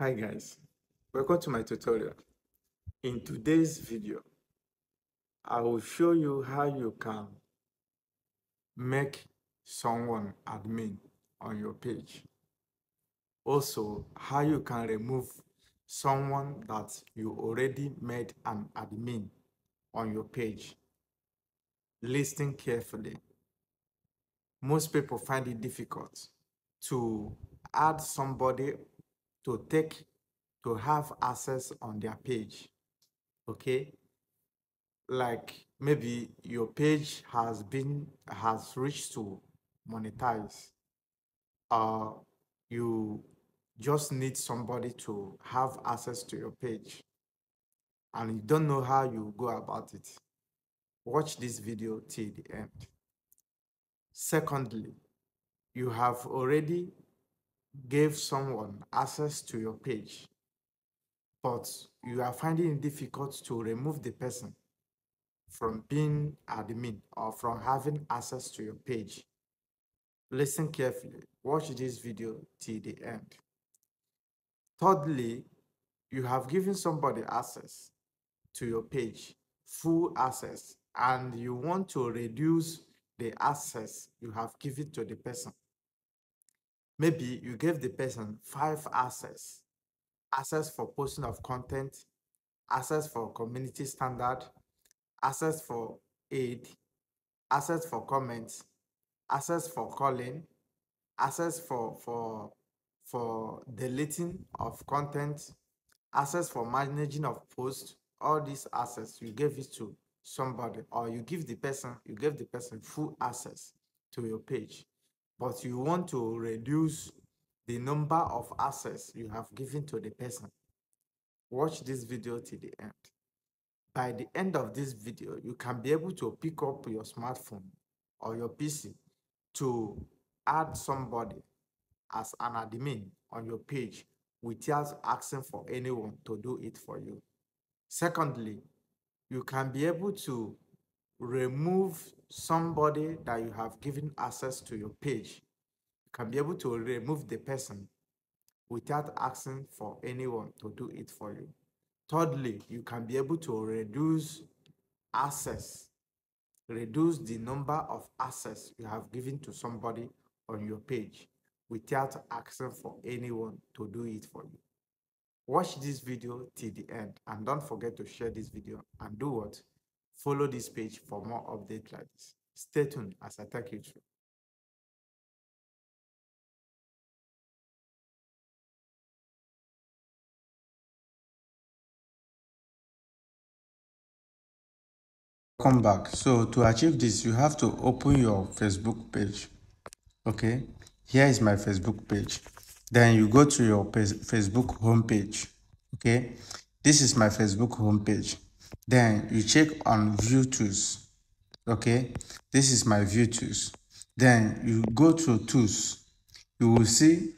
Hi guys, welcome to my tutorial. In today's video, I will show you how you can make someone admin on your page. Also, how you can remove someone that you already made an admin on your page. Listen carefully. Most people find it difficult to add somebody to take to have access on their page okay? Like maybe your page has been has reached to monetize uh you just need somebody to have access to your page and you don't know how you go about it. Watch this video till the end. Secondly you have already gave someone access to your page, but you are finding it difficult to remove the person from being admin or from having access to your page. Listen carefully. Watch this video till the end. Thirdly, you have given somebody access to your page, full access, and you want to reduce the access you have given to the person maybe you gave the person five access access for posting of content access for community standard access for aid access for comments access for calling access for for for deleting of content access for managing of posts all these access you gave it to somebody or you give the person you give the person full access to your page but you want to reduce the number of access you have given to the person. Watch this video till the end. By the end of this video, you can be able to pick up your smartphone or your PC to add somebody as an admin on your page without asking for anyone to do it for you. Secondly, you can be able to remove somebody that you have given access to your page. You can be able to remove the person without asking for anyone to do it for you. Thirdly, you can be able to reduce access, reduce the number of access you have given to somebody on your page without asking for anyone to do it for you. Watch this video till the end and don't forget to share this video and do what? Follow this page for more updates like this. Stay tuned as I take you through. Come back. So to achieve this, you have to open your Facebook page. Okay, here is my Facebook page. Then you go to your Facebook homepage. Okay, this is my Facebook homepage then you check on view tools okay? This is my view tools then you go to tools. You will see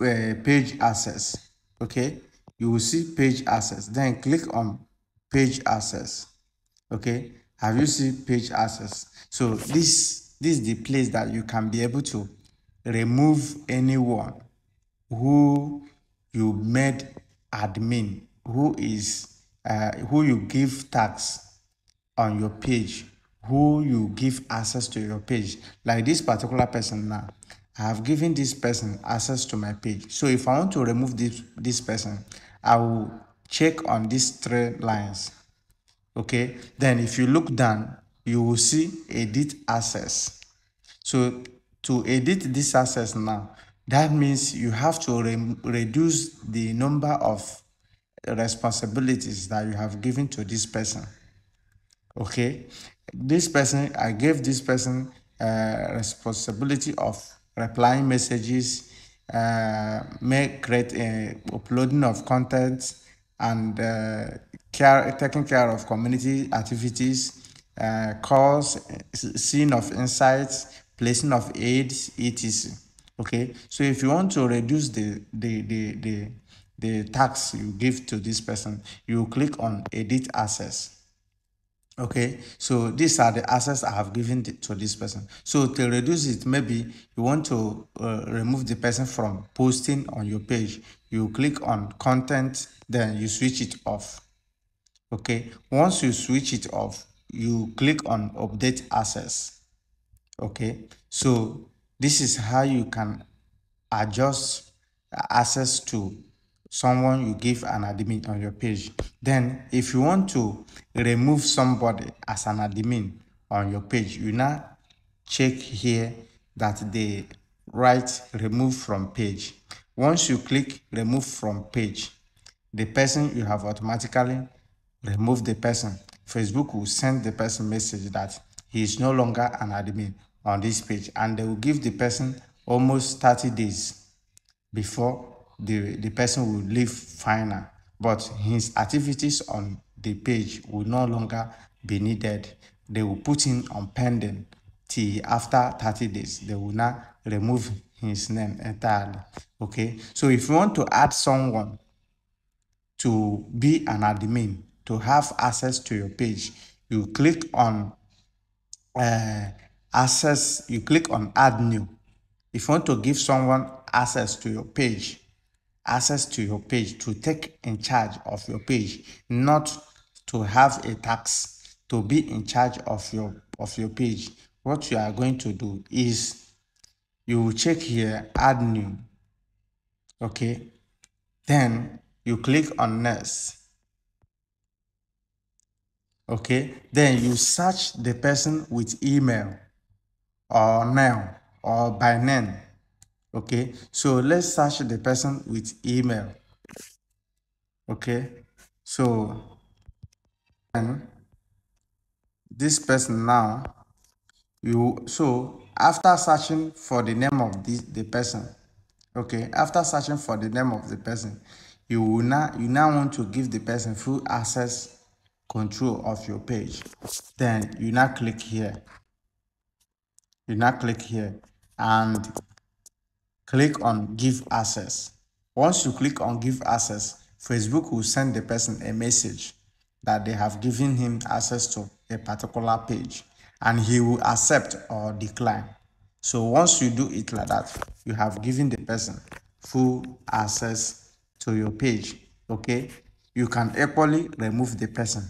uh, page access okay? You will see page access. Then click on page access okay? Have you seen page access? So this this is the place that you can be able to remove anyone who you made admin who is uh, who you give tags on your page, who you give access to your page. Like this particular person now, I have given this person access to my page. So if I want to remove this, this person, I will check on these three lines. Okay, then if you look down, you will see edit access. So to edit this access now, that means you have to re reduce the number of responsibilities that you have given to this person. Okay, this person, I gave this person uh, responsibility of replying messages, uh, make great uh, uploading of content, and uh, care, taking care of community activities, uh, calls, seeing of insights, placing of aids, etc. Okay, so if you want to reduce the the the the the tax you give to this person, you click on edit access. Okay, so these are the access I have given to this person. So to reduce it, maybe you want to uh, remove the person from posting on your page. you click on content then you switch it off okay once you switch it off you click on update access okay so this is how you can adjust access to someone you give an admin on your page. Then if you want to remove somebody as an admin on your page you now check here that they write remove from page. Once you click remove from page the person you have automatically remove the person. Facebook will send the person message that he is no longer an admin on this page and they will give the person almost 30 days before the, the person will leave final but his activities on the page will no longer be needed. They will put him on pending till after 30 days. They will now remove his name entirely okay? So if you want to add someone to be an admin to have access to your page you click on uh, access you click on add new. If you want to give someone access to your page access to your page to take in charge of your page not to have a tax to be in charge of your of your page. What you are going to do is you will check here add new. Okay? Then you click on next. Okay? Then you search the person with email or name or by name okay? So let's search the person with email. Okay? So and this person now you so after searching for the name of this the person okay? After searching for the name of the person you will now you now want to give the person full access control of your page. Then you now click here. You now click here. And click on give access. Once you click on give access facebook will send the person a message that they have given him access to a particular page and he will accept or decline. So once you do it like that you have given the person full access to your page okay? You can equally remove the person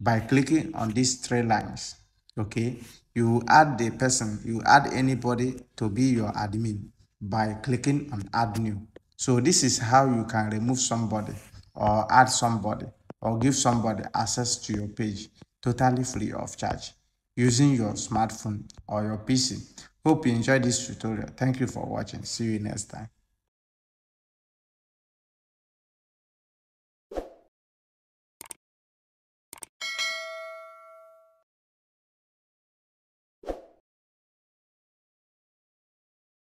by clicking on these three lines okay? You add the person you add anybody to be your admin by clicking on add new. So this is how you can remove somebody or add somebody or give somebody access to your page totally free of charge using your smartphone or your pc hope you enjoyed this tutorial. Thank you for watching. See you next time